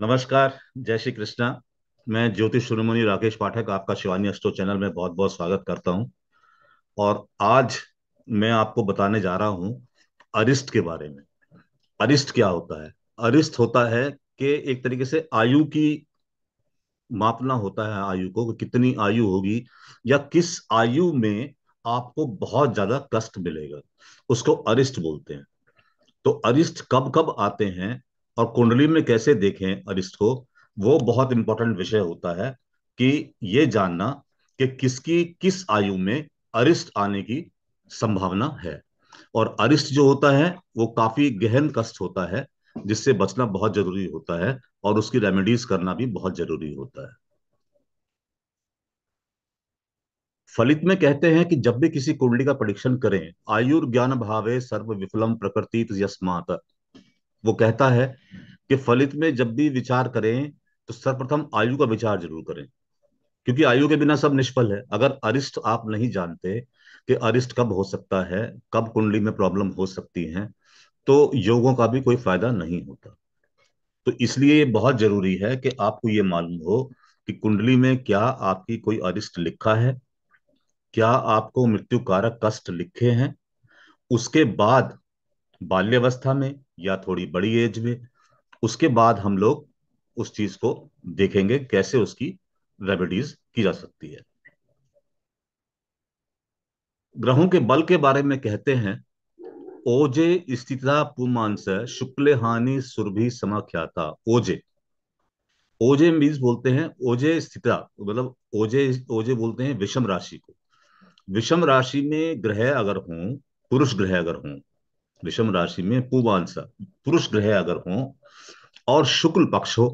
नमस्कार, जय श्री कृष्णा। मैं ज्योतिष शिरोमणि राकेश पाठक, आपका शिवानी अस्टो चैनल में बहुत बहुत स्वागत करता हूँ। और आज मैं आपको बताने जा रहा हूँ अरिष्ट के बारे में। अरिष्ट क्या होता है? अरिष्ट होता है कि एक तरीके से आयु की मापना होता है आयु को, कि कितनी आयु होगी या किस आयु में आपको बहुत ज़्यादा कष्ट मिलेगा। उसको अरिष्ट बोलते हैं। तो अरिष्ट कब कब आते हैं? और कुंडली में कैसे देखें अरिष्ट को वो बहुत इंपॉर्टेंट विषय होता है कि ये जानना कि किसकी, किस आयु में अरिष्ट आने की संभावना है। और अरिष्ट जो होता है, वो काफ़ी गहन कष्ट होता है, जिससे बचना बहुत ज़रूरी होता है और उसकी रेमेडीज करना भी बहुत ज़रूरी होता है। फलित में कहते हैं कि जब भी किसी कुंडली का परीक्षण करें आयुर्ज्ञान भावे सर्व विफलम प्रकृति यस्मात। वो कहता है कि फलित में जब भी विचार करें तो सर्वप्रथम आयु का विचार ज़रूर करें। क्योंकि आयु के बिना सब निष्फल है। अगर अरिष्ट आप नहीं जानते कि अरिष्ट कब हो सकता है, कब कुंडली में प्रॉब्लम हो सकती है तो योगों का भी कोई फ़ायदा नहीं होता। तो इसलिए ये बहुत ज़रूरी है कि आपको ये मालूम हो कि कुंडली में क्या आपकी कोई अरिष्ट लिखा है, क्या आपको मृत्यु कारक कष्ट लिखे हैं, उसके बाद बाल्यावस्था में या थोड़ी बड़ी एज में, उसके बाद हम लोग उस चीज़ को देखेंगे कैसे उसकी रेमेडीज की जा सकती है। ग्रहों के बल के बारे में कहते हैं, ओजे स्थिता पुमांस शुक्ल हानि सुरभि समाख्याता ओजे। ओजे मीन्स बोलते हैं ओजे स्थिता मतलब ओजे ओजे बोलते हैं विषम राशि को। विषम राशि में ग्रह अगर हों, पुरुष ग्रह अगर हों विषम राशि में पुमांसा पुरुष ग्रह अगर हो और शुक्ल पक्ष हो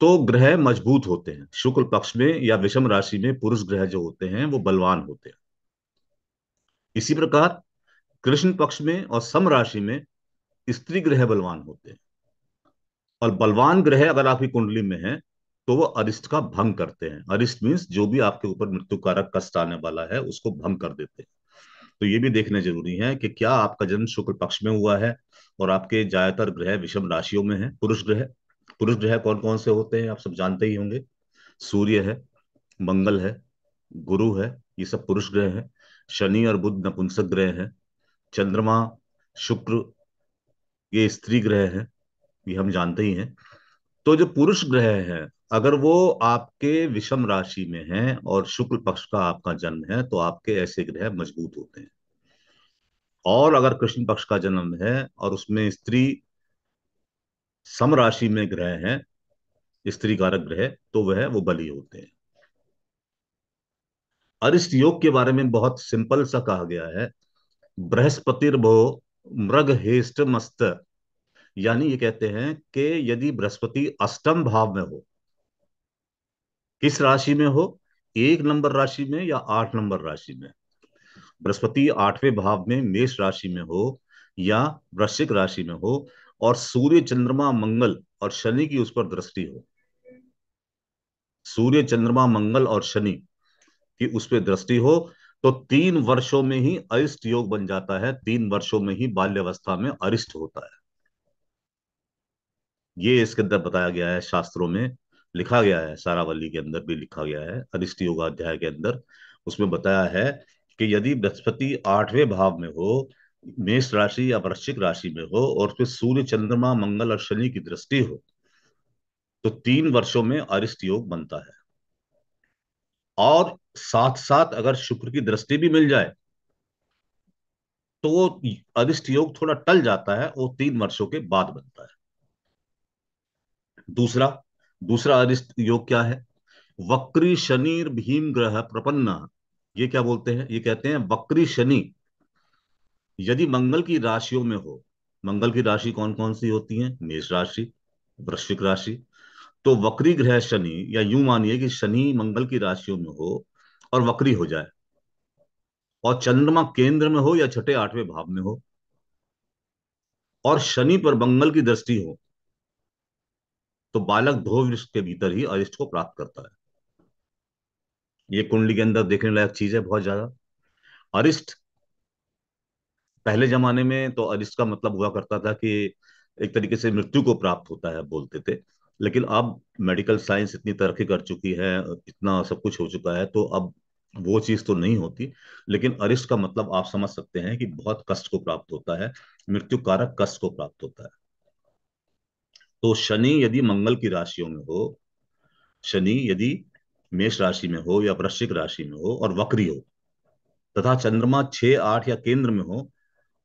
तो ग्रह मज़बूत होते हैं। शुक्ल पक्ष में या विषम राशि में पुरुष ग्रह जो होते हैं, वो बलवान होते हैं। इसी प्रकार कृष्ण पक्ष में और सम राशि में स्त्री ग्रह बलवान होते हैं। और बलवान ग्रह अगर आपकी कुंडली में है तो वो अरिष्ट का भंग करते हैं। अरिष्ट मीन्स जो भी आपके ऊपर मृत्यु कारक कष्ट आने वाला है, उसको भंग कर देते हैं। तो ये भी देखना ज़रूरी है कि क्या आपका जन्म शुक्ल पक्ष में हुआ है और आपके ज़्यादातर ग्रह विषम राशियों में है। पुरुष ग्रह पुरुष ग्रह कौन कौन से होते हैं आप सब जानते ही होंगे। सूर्य है, मंगल है, गुरु है, ये सब पुरुष ग्रह है। शनि और बुध नपुंसक ग्रह है। चंद्रमा, शुक्र, ये स्त्री ग्रह है, ये हम जानते ही हैं। तो जो पुरुष ग्रह है अगर वो आपके विषम राशि में है और शुक्ल पक्ष का आपका जन्म है तो आपके ऐसे ग्रह मज़बूत होते हैं। और अगर कृष्ण पक्ष का जन्म है और उसमें स्त्री सम राशि में ग्रह है, स्त्री कारक ग्रह तो वह, वो बली होते हैं। अरिष्ट योग के बारे में बहुत सिंपल सा कहा गया है बृहस्पतिर्भो मृग हेष्ट मस्त। यानी ये कहते हैं कि यदि बृहस्पति अष्टम भाव में हो किस राशि में हो? एक नंबर राशि में या आठ नंबर राशि में? बृहस्पति आठवें भाव में मेष राशि में हो या वृश्चिक राशि में हो और सूर्य चंद्रमा मंगल और शनि की उस पर दृष्टि हो। सूर्य चंद्रमा मंगल और शनि की उस पर दृष्टि हो तो तीन वर्षों में ही अरिष्ट योग बन जाता है। तीन वर्षों में ही बाल्यावस्था में अरिष्ट होता है। ये इसके अंदर बताया गया है शास्त्रों में लिखा गया है सारावली के अंदर भी लिखा गया है अरिष्ट योगाध्याय के अंदर। उसमें बताया है कि यदि बृहस्पति आठवें भाव में हो, मेष राशि या वृश्चिक राशि में हो, और फिर सूर्य चंद्रमा, मंगल और शनि की दृष्टि हो तो तीन वर्षों में अरिष्ट योग बनता है। और साथ साथ अगर शुक्र की दृष्टि भी मिल जाए तो वो अरिष्ट योग थोड़ा टल जाता है वो तीन वर्षों के बाद बनता है। दूसरा दूसरा अरिष्ट योग क्या है? वक्री शनि भीम ग्रह प्रपन्न। ये क्या बोलते हैं? ये कहते हैं वक्री शनि। यदि मंगल की राशियों में हो, मंगल की राशि कौन कौन सी होती है? मेष राशि, वृश्चिक राशि। तो वक्री ग्रह शनि या यूँ मानिए कि शनि मंगल की राशियों में हो और वक्री हो जाए और चंद्रमा केंद्र में हो या छठे आठवें भाव में हो और शनि पर मंगल की दृष्टि हो तो बालक दो वृक्ष के भीतर ही अरिष्ट को प्राप्त करता है। ये कुंडली के अंदर देखने लायक चीज़ है बहुत ज़्यादा। अरिष्ट पहले जमाने में तो अरिष्ट का मतलब हुआ करता था कि एक तरीके से मृत्यु को प्राप्त होता है बोलते थे, लेकिन अब मेडिकल साइंस इतनी तरक्की कर चुकी है, इतना सब कुछ हो चुका है तो अब वो चीज़ तो नहीं होती। लेकिन अरिष्ट का मतलब आप समझ सकते हैं कि बहुत कष्ट को प्राप्त होता है, मृत्यु कारक कष्ट को प्राप्त होता है। तो शनि यदि मंगल की राशियों में हो, शनि यदि मेष राशि में हो या वृश्चिक राशि में हो और वक्री हो, तथा चंद्रमा छह, आठ या केंद्र में हो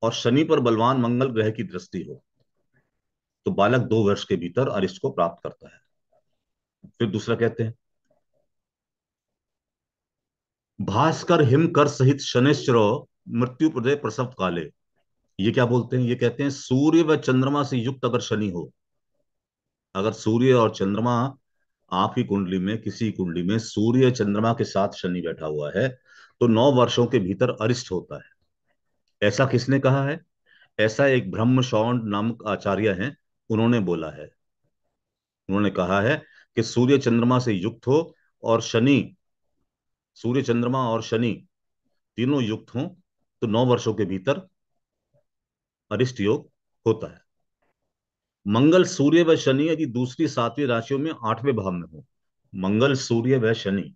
और शनि पर बलवान मंगल ग्रह की दृष्टि हो तो बालक दो वर्ष के भीतर अरिष्ट को प्राप्त करता है। फिर दूसरा कहते हैं, भास्कर हिमकर सहित शनिश्चर मृत्यु प्रदय प्रसव काले। ये क्या बोलते हैं? ये कहते हैं, सूर्य व चंद्रमा से युक्त अगर शनि हो अगर सूर्य और चंद्रमा आपकी कुंडली में, किसी कुंडली में सूर्य चंद्रमा के साथ शनि बैठा हुआ है तो नौ वर्षों के भीतर अरिष्ट होता है। ऐसा किसने कहा है? ऐसा एक ब्रह्म शौंड नामक आचार्य हैं, उन्होंने बोला है। उन्होंने कहा है कि सूर्य चंद्रमा से युक्त हो और शनि, सूर्य चंद्रमा और शनि तीनों युक्त हों तो नौ वर्षों के भीतर अरिष्ट योग होता है। मंगल, सूर्य व शनि यदि दूसरी सातवीं राशियों में आठवें भाव में हो। मंगल, सूर्य व शनि।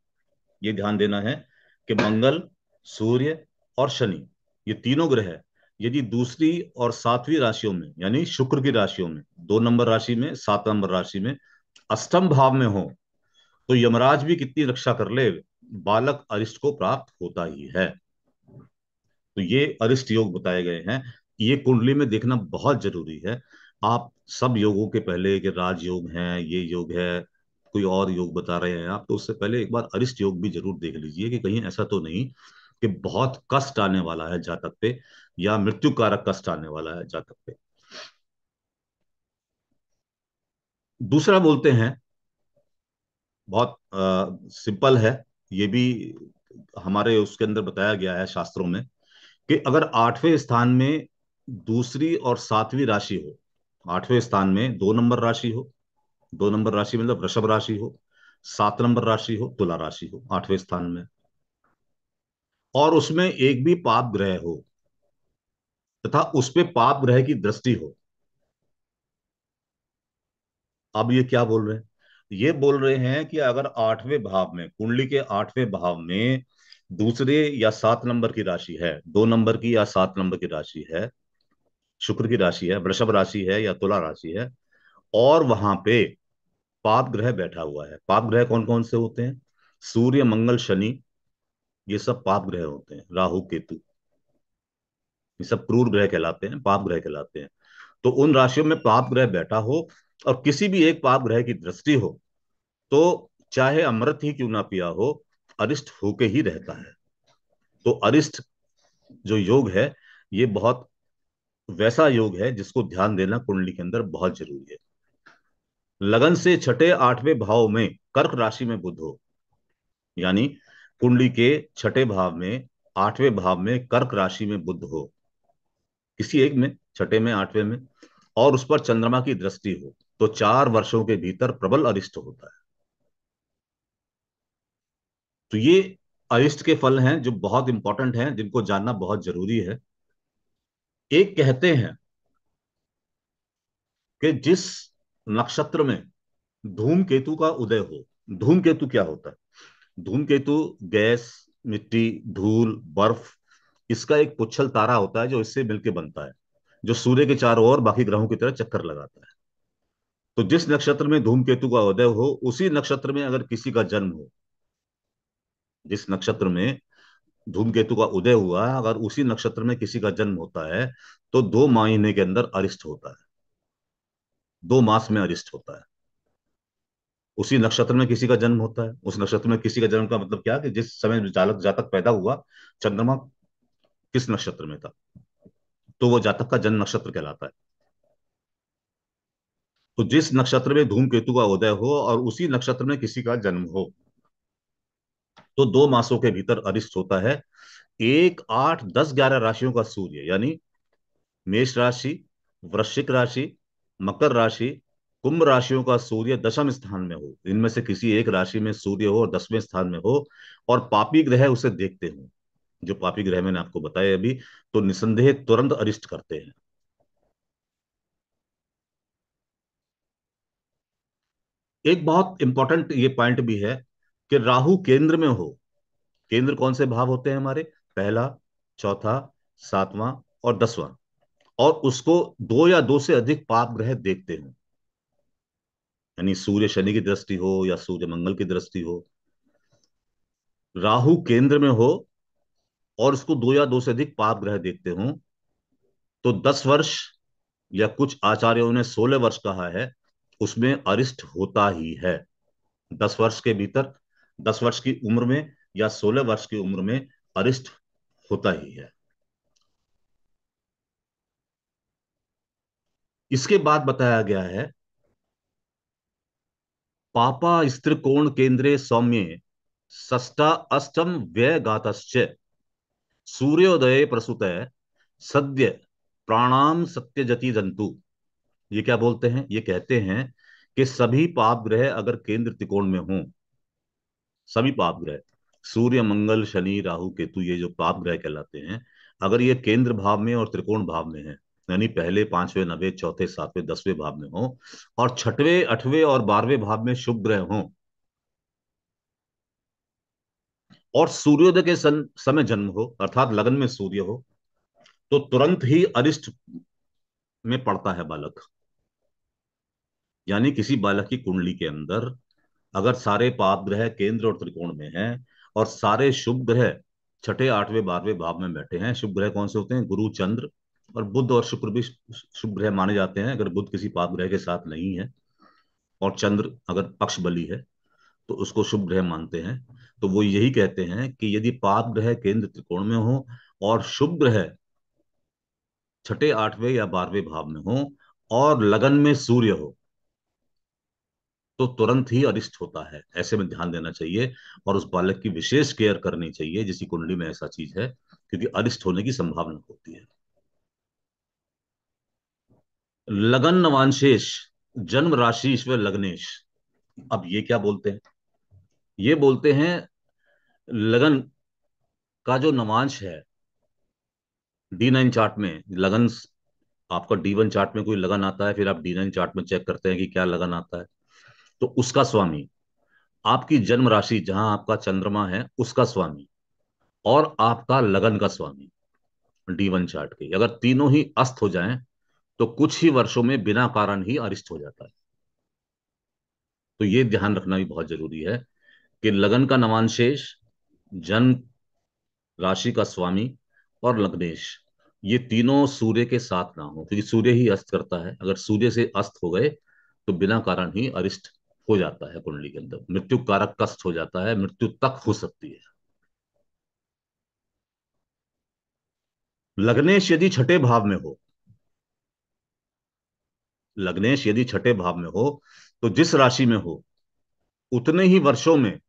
ये ध्यान देना है कि मंगल, सूर्य और शनि, ये तीनों ग्रह यदि दूसरी और सातवीं राशियों में, यानी शुक्र की राशियों में, दो नंबर राशि में, सात नंबर राशि में अष्टम भाव में हो तो यमराज भी कितनी रक्षा कर ले, बालक अरिष्ट को प्राप्त होता ही है। तो ये अरिष्ट योग बताए गए हैं। ये कुंडली में देखना बहुत ज़रूरी है। आप सब योगों के पहले कि राजयोग है ये योग है कोई और योग बता रहे हैं आप तो उससे पहले एक बार अरिष्ट योग भी ज़रूर देख लीजिए कि कहीं ऐसा तो नहीं कि बहुत कष्ट आने वाला है जातक पे या मृत्यु कारक कष्ट आने वाला है जातक पे। दूसरा बोलते हैं बहुत आ, सिंपल है ये भी हमारे उसके अंदर बताया गया है शास्त्रों में कि अगर आठवें स्थान में दूसरी और सातवीं राशि हो आठवें स्थान में दो नंबर राशि हो, दो नंबर राशि मतलब वृषभ राशि हो, सात नंबर राशि हो, तुला राशि हो, आठवें स्थान में। और उसमें एक भी पाप ग्रह हो तथा उस पर पाप ग्रह की दृष्टि हो। अब ये क्या बोल रहे हैं? ये बोल रहे हैं कि अगर आठवें भाव में, कुंडली के आठवें भाव में दूसरे या सात नंबर की राशि है, दो नंबर की या सात नंबर की राशि है शुक्र की राशि है, वृषभ राशि है या तुला राशि है, और वहाँ पे पाप ग्रह बैठा हुआ है। पाप ग्रह कौन कौन से होते हैं? सूर्य, मंगल, शनि, ये सब पाप ग्रह होते हैं, राहु, केतु। ये सब क्रूर ग्रह कहलाते हैं, पाप ग्रह कहलाते हैं। तो उन राशियों में पाप ग्रह बैठा हो और किसी भी एक पाप ग्रह की दृष्टि हो तो चाहे अमृत ही क्यों ना पिया हो, अरिष्ट होके ही रहता है। तो अरिष्ट जो योग है, ये बहुत वैसा योग है जिसको ध्यान देना कुंडली के अंदर बहुत ज़रूरी है। लगन से छठे आठवें भाव में कर्क राशि में बुद्ध हो, यानी कुंडली के छठे भाव में, आठवें भाव में कर्क राशि में बुद्ध हो, किसी एक में, छठे में, आठवें में, और उस पर चंद्रमा की दृष्टि हो तो चार वर्षों के भीतर प्रबल अरिष्ट होता है। तो ये अरिष्ट के फल हैं जो बहुत इंपॉर्टेंट हैं, जिनको जानना बहुत ज़रूरी है। एक कहते हैं कि जिस नक्षत्र में धूमकेतु का उदय हो, धूम केतु क्या होता है? धूमकेतु गैस, मिट्टी, धूल, बर्फ़, इसका एक पुच्छल तारा होता है जो इससे मिलकर बनता है, जो सूर्य के चारों ओर बाकी ग्रहों की तरह चक्कर लगाता है। तो जिस नक्षत्र में धूमकेतु का उदय हो, उसी नक्षत्र में अगर किसी का जन्म हो, जिस नक्षत्र में धूमकेतु का उदय हुआ है। अगर उसी नक्षत्र में किसी का जन्म होता है तो दो महीने के अंदर अरिष्ट होता है। दो मास में अरिष्ट होता है। उसी नक्षत्र में किसी का जन्म होता है। उस नक्षत्र में किसी का जन्म का मतलब क्या? कि जिस समय जालक, जातक पैदा हुआ, चंद्रमा किस नक्षत्र में था? तो वो जातक का जन्म नक्षत्र कहलाता है। तो जिस नक्षत्र में धूमकेतु का उदय हो और उसी नक्षत्र में किसी का जन्म हो तो दो मासों के भीतर अरिष्ट होता है। एक, आठ, दस, ग्यारह राशियों का सूर्य, यानी मेष राशि, वृश्चिक राशि, मकर राशि, कुंभ राशियों का सूर्य दशम स्थान में हो। इनमें से किसी एक राशि में सूर्य हो और दसवें स्थान में हो और पापी ग्रह उसे देखते हो। जो पापी ग्रह मैंने आपको बताया अभी तो निसंदेह तुरंत अरिष्ट करते हैं। एक बहुत इंपॉर्टेंट ये पॉइंट भी है कि राहु केंद्र में हो। केंद्र कौन से भाव होते हैं हमारे? पहला, चौथा, सातवां और दसवां। और उसको दो या दो से अधिक पाप ग्रह देखते हो। यानी सूर्य शनि की दृष्टि हो या सूर्य मंगल की दृष्टि हो। राहु केंद्र में हो और उसको दो या दो से अधिक पाप ग्रह देखते हो तो दस वर्ष या कुछ आचार्यों ने सोलह वर्ष कहा है, उसमें अरिष्ट होता ही है। दस वर्ष के भीतर दस वर्ष की उम्र में या सोलह वर्ष की उम्र में अरिष्ट होता ही है। इसके बाद बताया गया है, पापा स्त्रिकोण केंद्रे सौम्य ष्टा अष्टम व्यय गातश्च सूर्योदय प्रसुत सद्य प्राणाम सत्यजति जंतु ये क्या बोलते हैं? ये कहते हैं कि सभी पाप ग्रह अगर केंद्र त्रिकोण में हों सभी पाप ग्रह, सूर्य, मंगल, शनि, राहु, केतु, ये जो पाप ग्रह कहलाते हैं, अगर ये केंद्र भाव में और त्रिकोण भाव में है, यानी पहले, पाँचवें, नवे, चौथे, सातवें, दसवें भाव में हो, और छठवें अठवें और बारहवें भाव में शुभ ग्रह हो, और सूर्योदय के समय जन्म हो, अर्थात लगन में सूर्य हो तो तुरंत ही अरिष्ट में पड़ता है बालक। यानी किसी बालक की कुंडली के अंदर अगर सारे पाप ग्रह केंद्र और त्रिकोण में हैं और सारे शुभ ग्रह छठे, आठवें, बारहवें भाव में बैठे हैं, शुभ ग्रह कौन से होते हैं? गुरु, चंद्र और बुद्ध और शुक्र भी शुभ ग्रह माने जाते हैं, अगर बुद्ध किसी पाप ग्रह के साथ नहीं है और चंद्र अगर पक्ष बली है तो उसको शुभ ग्रह मानते हैं। तो वो यही कहते हैं कि यदि पाप ग्रह केंद्र त्रिकोण में हो और शुभ ग्रह छठे, आठवें या बारहवें भाव में हो और लगन में सूर्य हो तो तुरंत ही अरिष्ट होता है। ऐसे में ध्यान देना चाहिए और उस बालक की विशेष केयर करनी चाहिए, जिसकी कुंडली में ऐसा चीज़ है, क्योंकि अरिष्ट होने की संभावना होती है। लगन नवांशेष जन्म राशि ईश्वर लग्नेश। अब ये क्या बोलते हैं? ये बोलते हैं, लगन का जो नवांश है डी नाइन चार्ट में, लगन आपका डी वन चार्ट में कोई लगन आता है, फिर आप डी नाइन चार्ट में चेक करते हैं कि क्या लगन आता है। तो उसका स्वामी। आपकी जन्म राशि जहाँ आपका चंद्रमा है, उसका स्वामी। और आपका लगन का स्वामी डी वन चार्ट के। अगर तीनों ही अस्त हो जाएँ तो कुछ ही वर्षों में बिना कारण ही अरिष्ट हो जाता है। तो ये ध्यान रखना भी बहुत ज़रूरी है कि लगन का नवांशेष, जन्म राशि का स्वामी और लग्नेश, ये तीनों सूर्य के साथ ना हो, क्योंकि सूर्य ही अस्त करता है। अगर सूर्य से अस्त हो गए तो बिना कारण ही अरिष्ट हो जाता है कुंडली के अंदर। मृत्यु कारक कष्ट हो जाता है, मृत्यु तक हो सकती है। लग्नेश यदि छठे भाव में हो, लग्नेश यदि छठे भाव में हो तो जिस राशि में हो, उतने ही वर्षों में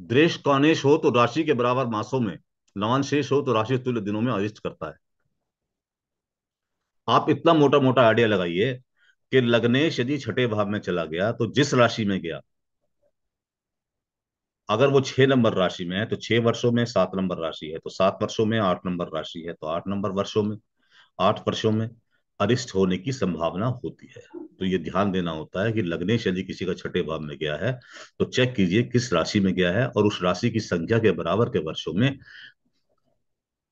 द्रेश कौनेश हो तो राशि के बराबर मासों में नवान शेष हो तो राशि तुल्य दिनों में अरिष्ट करता है। आप इतना मोटा मोटा आइडिया लगाइए कि लग्नेश यदि छठे भाव में चला गया तो जिस राशि में गया? अगर वो छह नंबर राशि में है तो छह वर्षों में सात नंबर राशि है तो सात वर्षों में आठ नंबर राशि है तो आठ नंबर वर्षों में, आठ वर्षों में अरिष्ट होने की संभावना होती है। तो ये ध्यान देना होता है कि लग्नेश यदि किसी का छठे भाव में गया है तो चेक कीजिए किस राशि में गया है और उस राशि की संख्या के बराबर के वर्षों में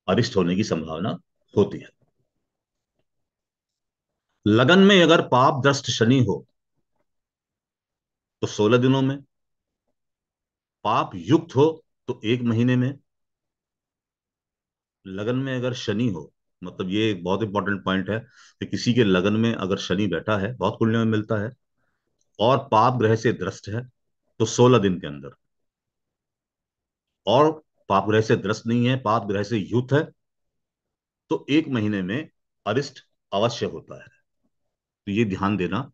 अरिष्ट होने की संभावना होती है। लगन में अगर पाप दृष्ट शनि हो तो सोलह दिनों में, पाप युक्त हो तो एक महीने में। लगन में अगर शनि हो मतलब ये एक बहुत इंपॉर्टेंट पॉइंट है कि किसी के लगन में अगर शनि बैठा है, बहुत पुण्य में मिलता है, और पाप ग्रह से दृष्ट है तो सोलह दिन के अंदर। और पाप ग्रह से दृष्ट नहीं है, पाप ग्रह से युद्ध है तो एक महीने में अरिष्ट अवश्य होता है। तो ये ध्यान देना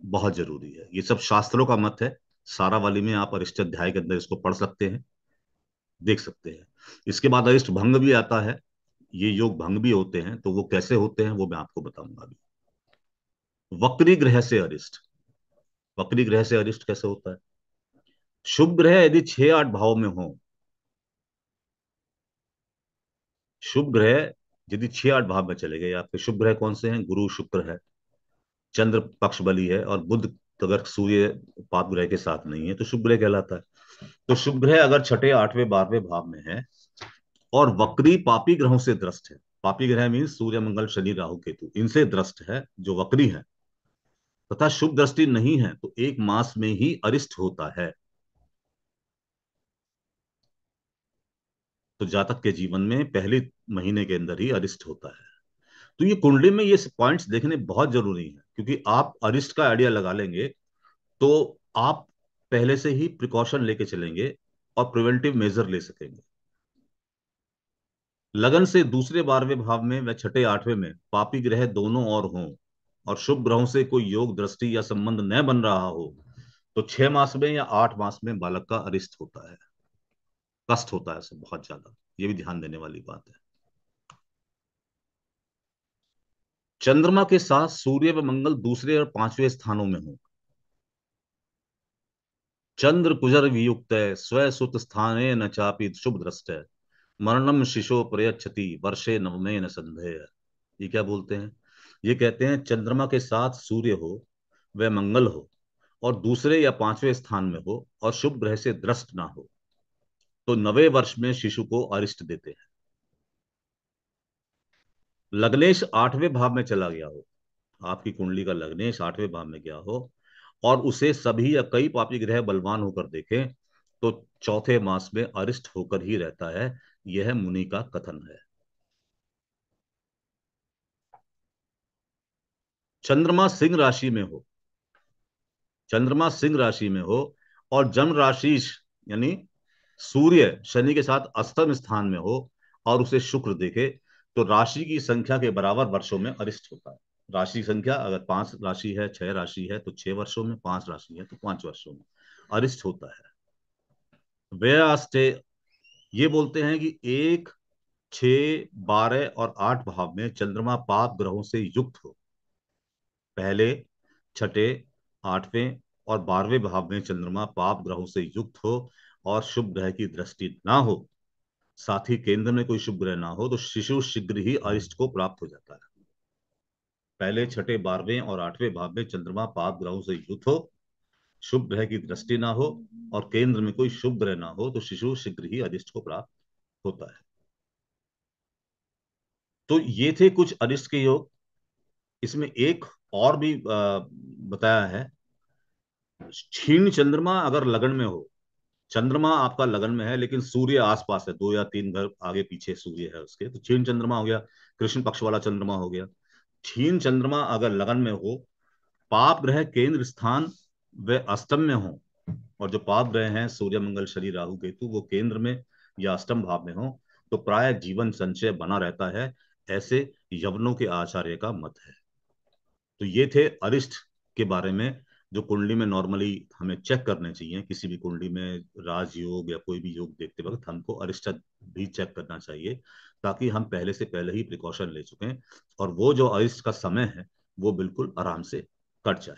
बहुत ज़रूरी है। ये सब शास्त्रों का मत है। सारा वाली में आप अरिष्ट अध्याय के अंदर इसको पढ़ सकते हैं, देख सकते हैं। इसके बाद अरिष्ट भंग भी आता है, ये योग भंग भी होते हैं तो वो कैसे होते हैं वो मैं आपको बताऊँगा अभी। वक्री ग्रह से अरिष्ट। वक्री ग्रह से अरिष्ट कैसे होता है? शुभ ग्रह यदि छह आठ भाव में हो, शुभ ग्रह यदि छह आठ भाव में चले गए, आपके शुभ ग्रह कौन से हैं? गुरु, शुक्र है। चंद्र पक्ष बली है और बुद्ध तो अगर सूर्य पाप ग्रह के साथ नहीं है तो शुभ ग्रह कहलाता है। तो शुभ ग्रह अगर छठे, आठवें, बारहवें भाव में है और वक्री पापी ग्रहों से द्रस्ट है, पापी ग्रह मीन सूर्य, मंगल, शनि, राहु, केतु, इनसे द्रस्ट है जो वक्री है। तथा शुभ दृष्टि नहीं है तो एक मास में ही अरिष्ट होता है। तो जातक के जीवन में पहले महीने के अंदर ही अरिष्ट होता है। तो ये कुंडली में ये पॉइंट्स देखने बहुत ज़रूरी है। क्योंकि आप अरिस्ट का आइडिया लगा लेंगे तो आप पहले से ही प्रिकॉशन लेके चलेंगे और प्रिवेंटिव मेजर ले सकेंगे। लगन से दूसरे बारहवें भाव में व छठे आठवें में पापी ग्रह दोनों और हों और शुभ ग्रहों से कोई योग, दृष्टि या संबंध न बन रहा हो तो छह मास में या आठ मास में बालक का अरिष्ट होता है, कष्ट होता है सब, बहुत ज़्यादा। ये भी ध्यान देने वाली बात है। चंद्रमा के साथ सूर्य व मंगल दूसरे और पाँचवें स्थानों में हो चंद्र कुजर वियुक्त स्व सुत स्थाने न चापी शुभ दृष्ट मरणम शिशो प्रयच्छति, वर्षे नवमे न संदेह ये क्या बोलते हैं? ये कहते हैं, चंद्रमा के साथ सूर्य हो, वह मंगल हो, और दूसरे या पाँचवें स्थान में हो, और शुभ ग्रह से दृष्ट ना हो तो नवे वर्ष में शिशु को अरिष्ट देते हैं। लग्नेश आठवें भाव में चला गया हो। आपकी कुंडली का लग्नेश आठवें भाव में गया हो और उसे सभी या कई पापी ग्रह बलवान होकर देखें तो चौथे मास में अरिष्ट होकर ही रहता है। यह मुनि का कथन है। चंद्रमा सिंह राशि में हो। चंद्रमा सिंह राशि में हो और जन्म राशि यानी सूर्य शनि के साथ अष्टम स्थान में हो और उसे शुक्र देखे तो राशि की संख्या के बराबर वर्षों में अरिष्ट होता है। राशि संख्या अगर पाँच राशि है, छह राशि है तो छह वर्षों में, पाँच राशि है तो पाँच वर्षों में अरिष्ट होता है। व्यस्टे ये बोलते हैं कि एक छ बारह और आठ भाव में चंद्रमा पाप ग्रहों से युक्त हो। पहले, छठे, आठवें और बारहवें भाव में चंद्रमा पाप ग्रहों से युक्त हो और शुभ ग्रह की दृष्टि ना हो। साथ ही केंद्र में कोई शुभ ग्रह ना हो तो शिशु शीघ्र ही अरिष्ट को प्राप्त हो जाता है। पहले छठे बारहवें और आठवें भाव में चंद्रमा पाप ग्रहों से युक्त हो, शुभ ग्रह की दृष्टि ना हो और केंद्र में कोई शुभ ग्रह ना हो तो शिशु शीघ्र ही अरिष्ट को प्राप्त होता है। तो ये थे कुछ अरिष्ट के योग। इसमें एक और भी बताया है। क्षीण चंद्रमा अगर लगन में हो चंद्रमा आपका लगन में है, लेकिन सूर्य आसपास है। दो या तीन घर आगे पीछे सूर्य है उसके। तो क्षीण चंद्रमा हो गया, कृष्ण पक्ष वाला चंद्रमा हो गया। क्षीण चंद्रमा अगर लगन में हो, पाप ग्रह केंद्र स्थान व अष्टम में हो, और जो पाप ग्रह हैं, सूर्य, मंगल, शनि, राहु, केतु, वो केंद्र में या अष्टम भाव में हो तो प्राय जीवन संचय बना रहता है। ऐसे यवनों के आचार्य का मत है। तो ये थे अरिष्ट के बारे में जो कुंडली में नॉर्मली हमें चेक करने चाहिए, किसी भी कुंडली में राजयोग या कोई भी योग देखते वक्त हमको अरिष्ट भी चेक करना चाहिए, ताकि हम पहले से पहले ही प्रिकॉशन ले चुके हैं और वो जो अरिष्ट का समय है, वो बिल्कुल आराम से कट जाए।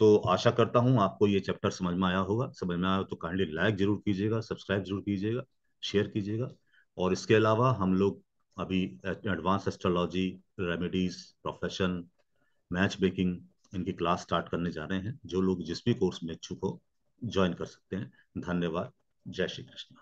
तो आशा करता हूँ आपको ये चैप्टर समझ में आया होगा। समझ में आया तो काइंडली लाइक ज़रूर कीजिएगा सब्सक्राइब ज़रूर कीजिएगा शेयर कीजिएगा। और इसके अलावा हम लोग अभी advance astrology remedies profession matchmaking इनकी क्लास स्टार्ट करने जा रहे हैं। जो लोग जिस भी कोर्स में इच्छुक हो ज्वाइन कर सकते हैं। धन्यवाद। जय श्री कृष्ण।